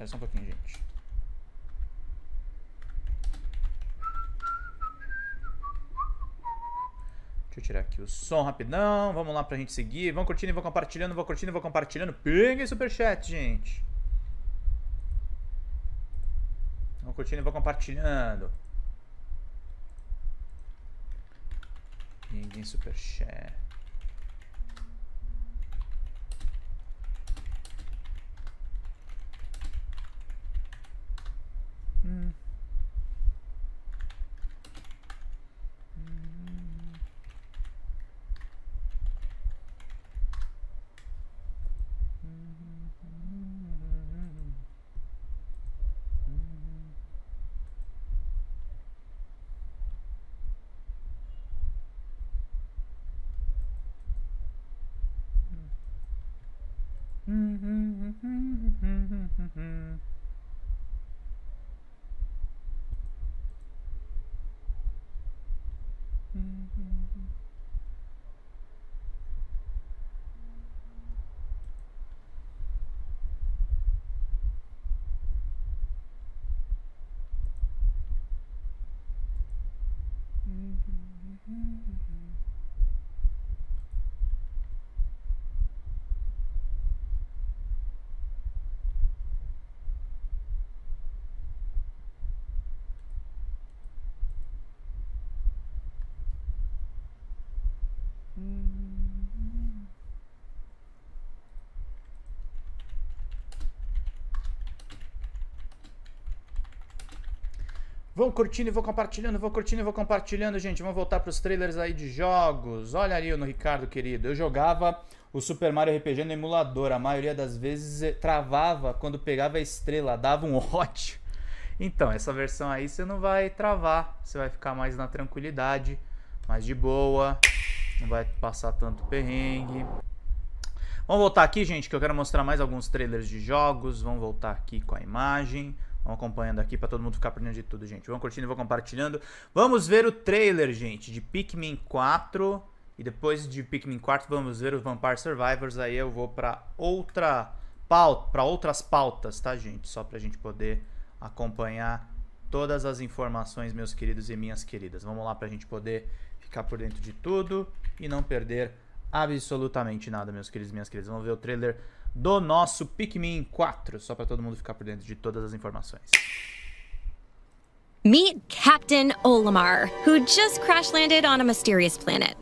Espera só um pouquinho, gente. Deixa eu tirar aqui o som rapidão. Vamos lá pra gente seguir. Vão curtindo e vão compartilhando, vão curtindo e vão compartilhando. Peguem superchat, gente. Vão curtindo e vão compartilhando. Ninguém superchat. Mm-hmm. mm-hmm. mm-hmm. Vão curtindo e vão compartilhando, vão curtindo e vão compartilhando, gente. Vamos voltar para os trailers aí de jogos. Olha ali no Ricardo, querido. Eu jogava o Super Mario RPG no emulador. A maioria das vezes eh, travava quando pegava a estrela, dava um ódio. Então, essa versão aí você não vai travar. Você vai ficar mais na tranquilidade, mais de boa. Não vai passar tanto perrengue. Vamos voltar aqui, gente, que eu quero mostrar mais alguns trailers de jogos. Vamos voltar aqui com a imagem. Vamos acompanhando aqui para todo mundo ficar por dentro de tudo, gente. Vamos curtindo vão compartilhando. Vamos ver o trailer, gente, de Pikmin 4. E depois de Pikmin 4 vamos ver o Vampire Survivors. Aí eu vou para outra pauta, para outras pautas, tá, gente? Só pra gente poder acompanhar todas as informações, meus queridos e minhas queridas. Vamos lá pra gente poder ficar por dentro de tudo e não perder absolutamente nada, meus queridos e minhas queridas. Vamos ver o trailer do nosso Pikmin 4, só para todo mundo ficar por dentro de todas as informações. Meet Captain Olimar, who just crash landed on a mysterious planet.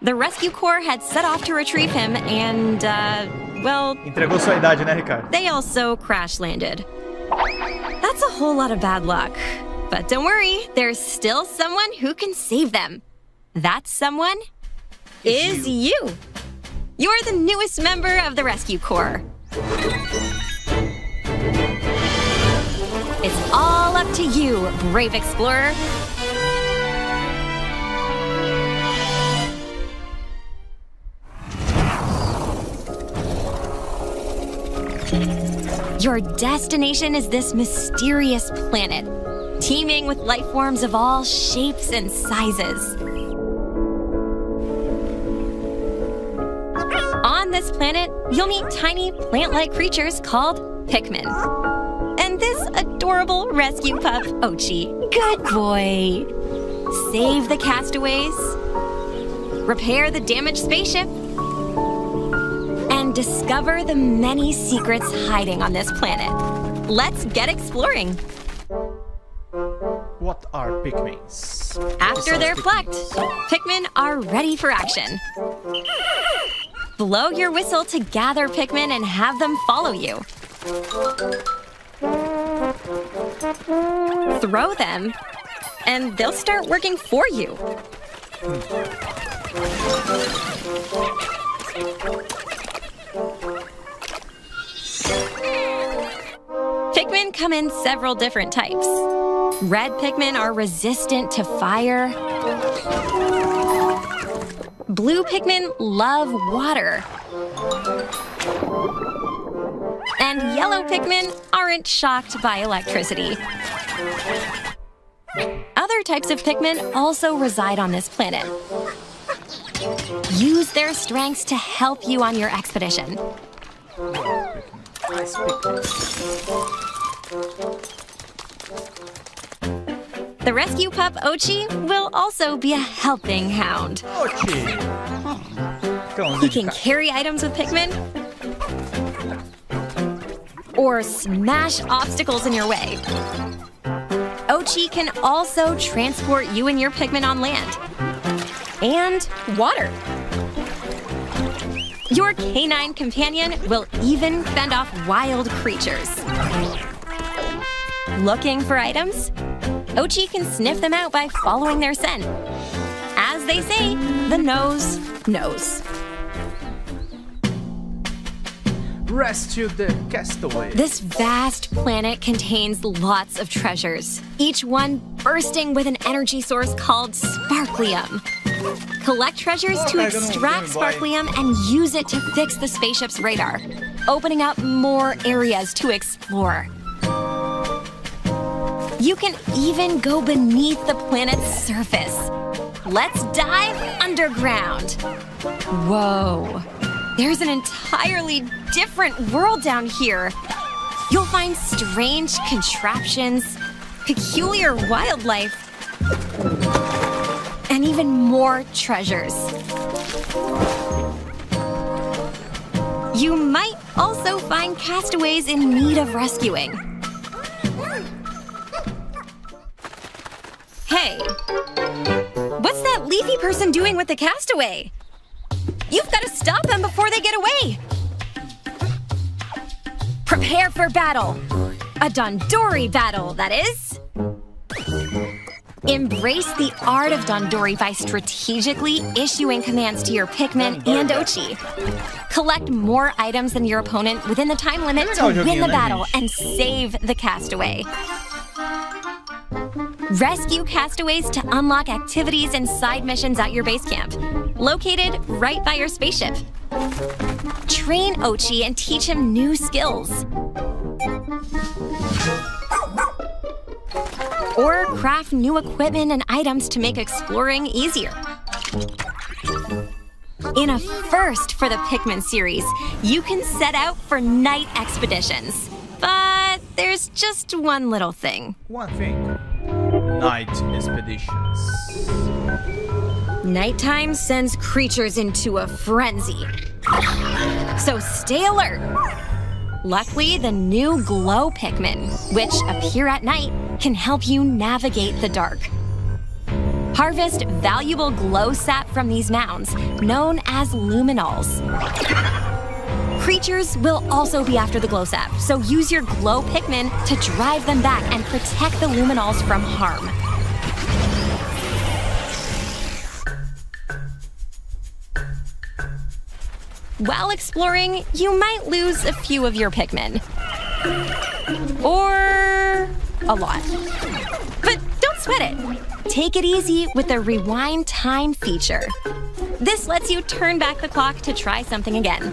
The rescue corps had set off to retrieve him, and, uh, well. Entregou sua idade, né, Ricardo? They also crash landed. That's a whole lot of bad luck. But don't worry, there's still someone who can save them. That someone is you. you. You're the newest member of the Rescue Corps. It's all up to you, brave explorer. Your destination is this mysterious planet, teeming with life forms of all shapes and sizes. Planet, you'll meet tiny plant-like creatures called Pikmin. And this adorable rescue pup, Oatchi. Good boy. Save the castaways, repair the damaged spaceship, and discover the many secrets hiding on this planet. Let's get exploring. What are Pikmins? After they're plucked, Pikmin are ready for action. Blow your whistle to gather Pikmin and have them follow you. Throw them, and they'll start working for you. Pikmin come in several different types. Red Pikmin are resistant to fire. Blue Pikmin love water. And yellow Pikmin aren't shocked by electricity. Other types of Pikmin also reside on this planet. Use their strengths to help you on your expedition. The rescue pup Oatchi will also be a helping hound. Cãozinho He can ca- carry items with Pikmin or smash obstacles in your way. Oatchi can also transport you and your Pikmin on land and water. Your canine companion will even fend off wild creatures. Looking for items? Oatchi can sniff them out by following their scent. As they say, the nose knows. Rescue the Castaway. This vast planet contains lots of treasures, each one bursting with an energy source called sparklium. Collect treasures to Okay, I don't know, extract sparklium and use it to fix the spaceship's radar, opening up more areas to explore. You can even go beneath the planet's surface. Let's dive underground. Whoa. There's an entirely different world down here. You'll find strange contraptions, peculiar wildlife, and even more treasures. You might also find castaways in need of rescuing. Hey, what's that leafy person doing with the castaway? You've got to stop them before they get away. Prepare for battle. A Dondori battle, that is. Embrace the art of Dondori by strategically issuing commands to your Pikmin and Oatchi. Collect more items than your opponent within the time limit to win the battle and save the castaway. Rescue castaways to unlock activities and side missions at your base camp, located right by your spaceship. Train Oatchi and teach him new skills. Or craft new equipment and items to make exploring easier. In a first for the Pikmin series, you can set out for night expeditions. But there's just one little thing. One thing. Night expeditions. Nighttime sends creatures into a frenzy. So stay alert. Luckily, the new Glow Pikmin, which appear at night, can help you navigate the dark. Harvest valuable glow sap from these mounds, known as luminols. Creatures will also be after the glow sap, so use your glow Pikmin to drive them back and protect the luminols from harm. While exploring, you might lose a few of your Pikmin. Or a lot. But don't sweat it. Take it easy with the Rewind Time feature. This lets you turn back the clock to try something again.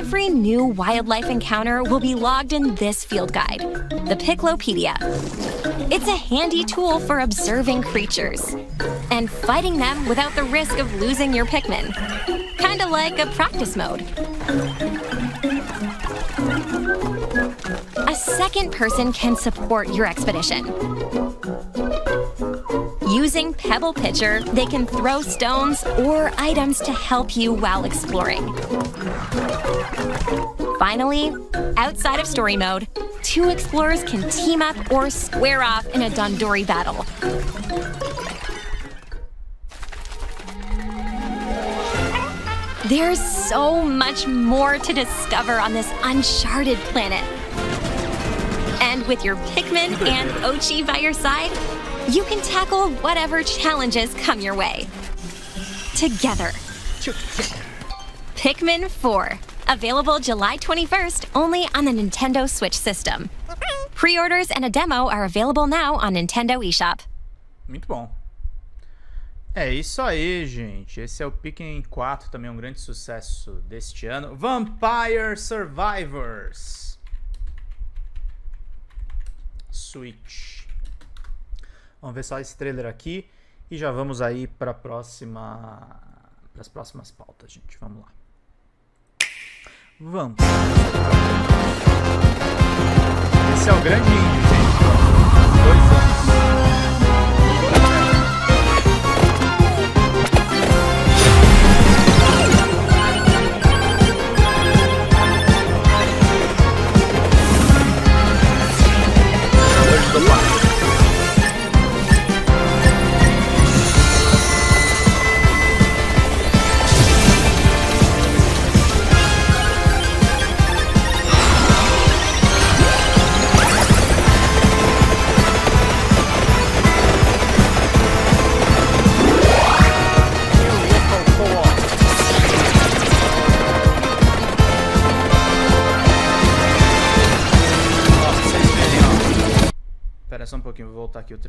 Every new wildlife encounter will be logged in this field guide, the Piclopedia. It's a handy tool for observing creatures and fighting them without the risk of losing your Pikmin. Kinda like a practice mode. A second person can support your expedition. Using Pebble Pitcher, they can throw stones or items to help you while exploring. Finally, outside of story mode, two explorers can team up or square off in a Dondori battle. There's so much more to discover on this uncharted planet. And with your Pikmin and Oatchi by your side, you can tackle whatever challenges come your way. Together. Pikmin 4. Available July 21st only on the Nintendo Switch system. Pre orders and a demo are available now on Nintendo eShop. Muito bom. É isso aí, gente. Esse é o Pikmin 4, também um grande sucesso deste ano. Vampire Survivors. Switch. Vamos ver só esse trailer aqui e já vamos aí para próxima para as próximas pautas, gente. Vamos lá. Vamos. Esse é o grande índio, gente.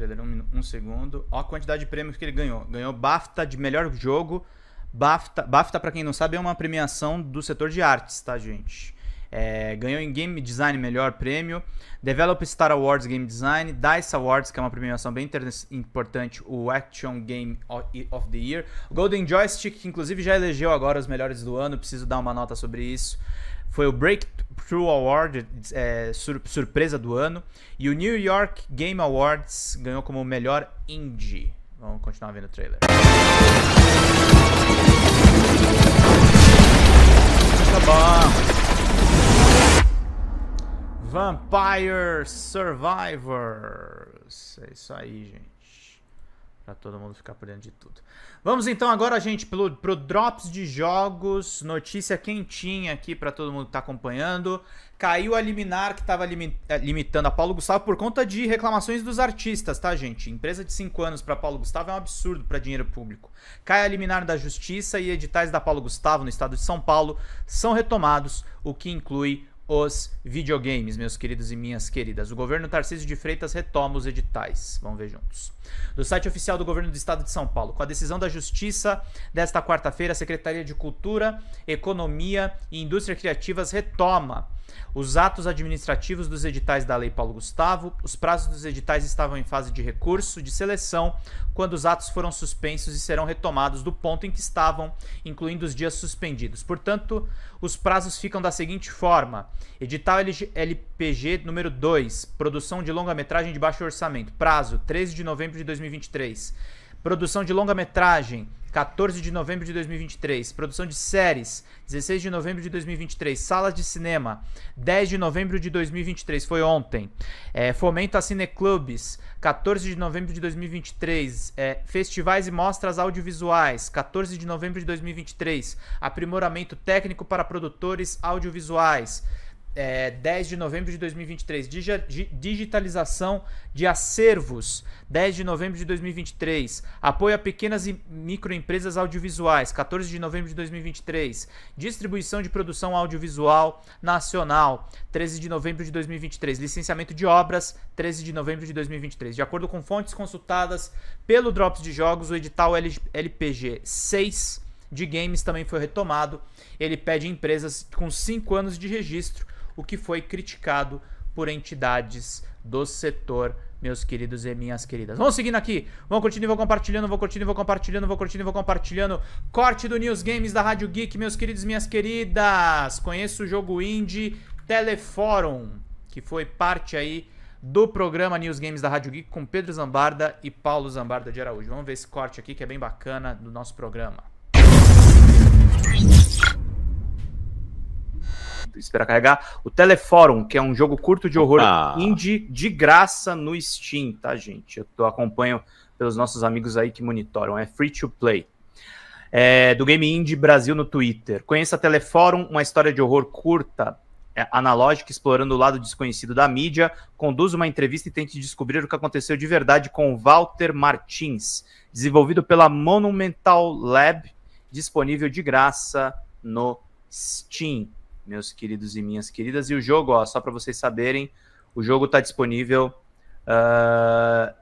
Trailer um, um segundo. A quantidade de prêmios que ele ganhou. Ganhou BAFTA de melhor jogo. BAFTA, BAFTA pra quem não sabe, é uma premiação do setor de artes, tá, gente? É, ganhou em Game Design melhor prêmio. Develop Star Awards Game Design. DICE Awards, que é uma premiação bem importante. O Action Game of the Year. Golden Joystick, que inclusive já elegeu agora os melhores do ano. Preciso dar uma nota sobre isso. Foi o Breakthrough Award, é, sur- surpresa do ano. E o New York Game Awards ganhou como melhor indie. Vamos continuar vendo o trailer. Muito bom. Vampire Survivors. É isso aí, gente. Pra todo mundo ficar por dentro de tudo. Vamos então agora, gente, pro, pro Drops de Jogos. Notícia quentinha aqui pra todo mundo que tá acompanhando. Caiu a liminar que tava limi- eh, limitando a Paulo Gustavo por conta de reclamações dos artistas, tá, gente? Empresa de 5 anos pra Paulo Gustavo é um absurdo pra dinheiro público. Cai a liminar da Justiça e editais da Paulo Gustavo no estado de São Paulo são retomados, o que inclui os videogames, meus queridos e minhas queridas. O governo Tarcísio de Freitas retoma os editais. Vamos ver juntos. Do site oficial do governo do estado de São Paulo. Com a decisão da Justiça desta quarta-feira, a Secretaria de Cultura, Economia e Indústria Criativas retoma os atos administrativos dos editais da Lei Paulo Gustavo. Os prazos dos editais estavam em fase de recurso, de seleção, quando os atos foram suspensos e serão retomados do ponto em que estavam, incluindo os dias suspendidos. Portanto, os prazos ficam da seguinte forma: edital LPG número 2, produção de longa-metragem de baixo orçamento, prazo 13 de novembro de 2023. Produção de longa-metragem, 14 de novembro de 2023. Produção de séries, 16 de novembro de 2023. Salas de cinema, 10 de novembro de 2023. Foi ontem. É, fomento a cineclubes, 14 de novembro de 2023. É, festivais e mostras audiovisuais, 14 de novembro de 2023. Aprimoramento técnico para produtores audiovisuais. É, 10 de novembro de 2023. Digi- di- digitalização de acervos, 10 de novembro de 2023. Apoio a pequenas e microempresas audiovisuais, 14 de novembro de 2023. Distribuição de produção audiovisual nacional, 13 de novembro de 2023. Licenciamento de obras, 13 de novembro de 2023. De acordo com fontes consultadas pelo Drops de Jogos, o edital LPG 6 de games também foi retomado. Ele pede empresas com 5 anos de registro, o que foi criticado por entidades do setor, meus queridos e minhas queridas. Vamos seguindo aqui. Vamos curtindo e vou compartilhando, vou curtindo e vou compartilhando, vou curtindo e vou compartilhando. Corte do News Games da Rádio Geek, meus queridos e minhas queridas. Conheço o jogo indie Teleforum, que foi parte aí do programa News Games da Rádio Geek com Pedro Zambarda e Paulo Zambarda de Araújo. Vamos ver esse corte aqui que é bem bacana do nosso programa. Espera carregar. O Teleforum, que é um jogo curto de horror Ah. indie de graça no Steam, tá, gente? Eu tô, acompanho pelos nossos amigos aí que monitoram. É free to play. É, do Game Indie Brasil no Twitter. Conheça Teleforum, uma história de horror curta, é, analógica, explorando o lado desconhecido da mídia. Conduz uma entrevista e tente descobrir o que aconteceu de verdade com Walter Martins. Desenvolvido pela Monumental Lab, disponível de graça no Steam, meus queridos e minhas queridas. E o jogo, ó, só para vocês saberem, o jogo está disponível. ah,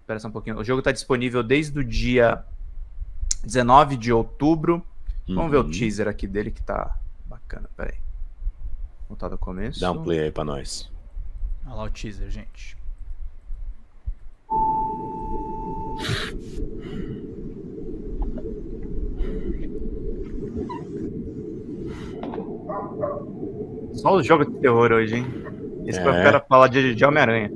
Espera só um pouquinho. O jogo está disponível desde o dia 19 de outubro. Vamos ver o Uhum. teaser aqui dele que tá bacana. Pera aí. Voltar do começo. Dá um play aí pra nós. Olha lá o teaser, gente. Só os jogos de terror hoje, hein? Esse É. foi o cara falar de, de Homem-Aranha.